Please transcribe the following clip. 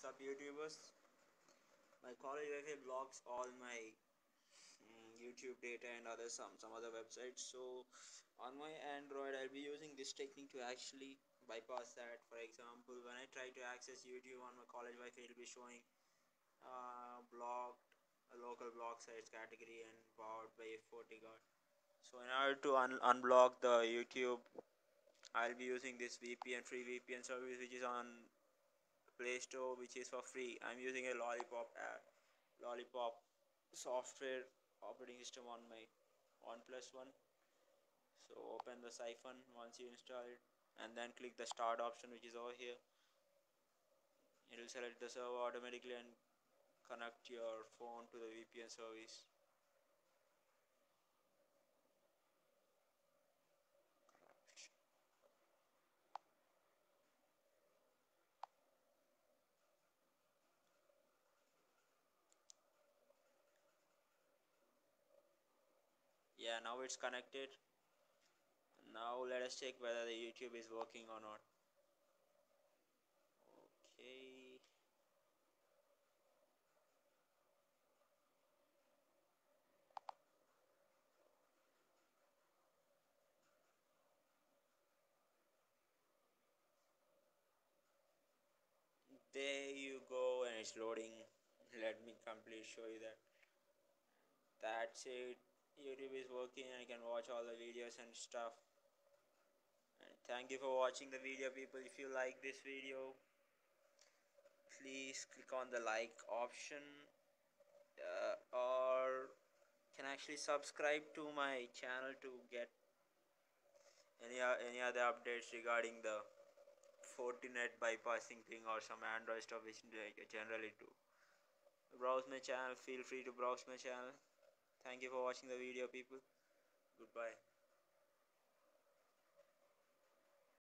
sub YouTubers. My college Wi-Fi blocks all my mm, YouTube data and other some some other websites. So on my Android, I'll be using this technique to actually bypass that. For example, when I try to access YouTube on my college Wi-Fi, it'll be showing uh, blocked a local block sites category and powered by FortiGuard. So in order to un- unblock the YouTube, I'll be using this VPN free VPN service which is on Play Store, which is for free. I'm using a Lollipop app, Lollipop software operating system on my OnePlus One. So open the Psiphon once you install it, and then click the start option, which is over here. It will select the server automatically and connect your phone to the VPN service. Yeah now it's connected. Now let us check whether the YouTube is working or not. Okay. There you go and it's loading. Let me complete show you that. That's it youtube is working i can watch all the videos and stuff and thank you for watching the video people if you like this video please click on the like option uh, or can actually subscribe to my channel to get any, any other updates regarding the Fortinet bypassing thing or some Android stuff which I generally do. Browse my channel, feel free to browse my channel. Thank you for watching the video people. Goodbye.